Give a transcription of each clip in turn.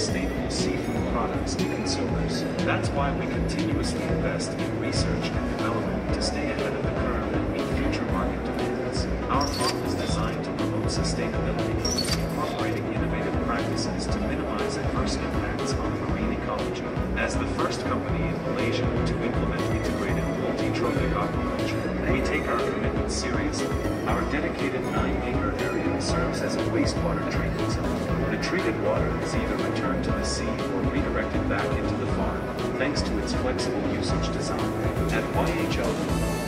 sustainable seafood products to consumers. That's why we continuously invest in research and development to stay ahead of the curve and meet future market demands. Our farm is designed to promote sustainability, incorporating innovative practices to minimize adverse impacts on marine ecology. As the first company in Malaysia to implement integrated multi-trophic aquaculture, we take our commitment seriously. Our dedicated 9-acre area serves as a wastewater treatment zone. The treated water is either returned to the sea or redirected back into the farm, thanks to its flexible usage design. At YHL,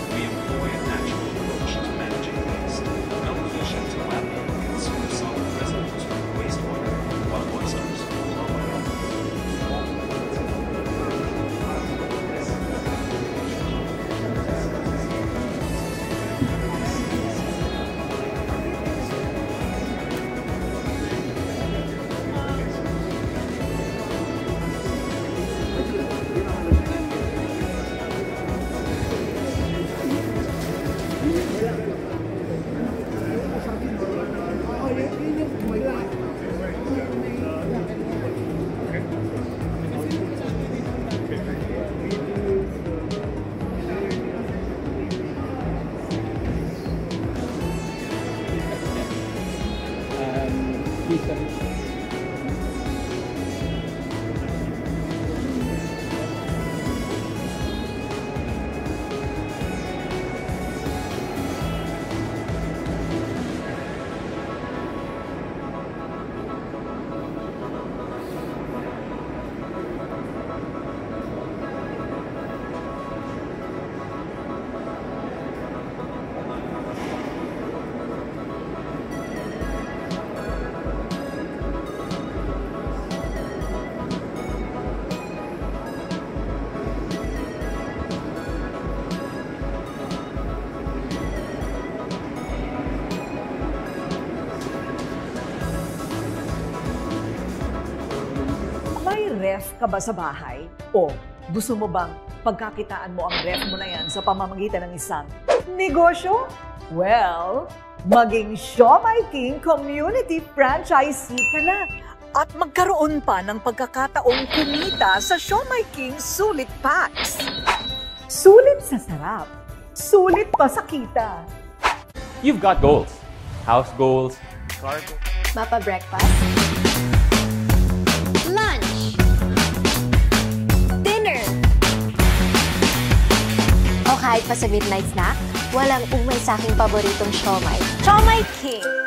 May ref ka ba sa bahay? O gusto mo bang pagkakitaan mo ang ref mo na yan sa pamamagitan ng isang negosyo? Well, maging Siomai King Community Franchisee ka na at magkaroon pa ng pagkakataong kumita sa Siomai King Sulit Packs. Sulit sa sarap, sulit pa sa kita. You've got goals. House goals, car goals. Mapa breakfast. Kahit pa sa midnight snack, walang umay sa aking paboritong siomay. Siomay King.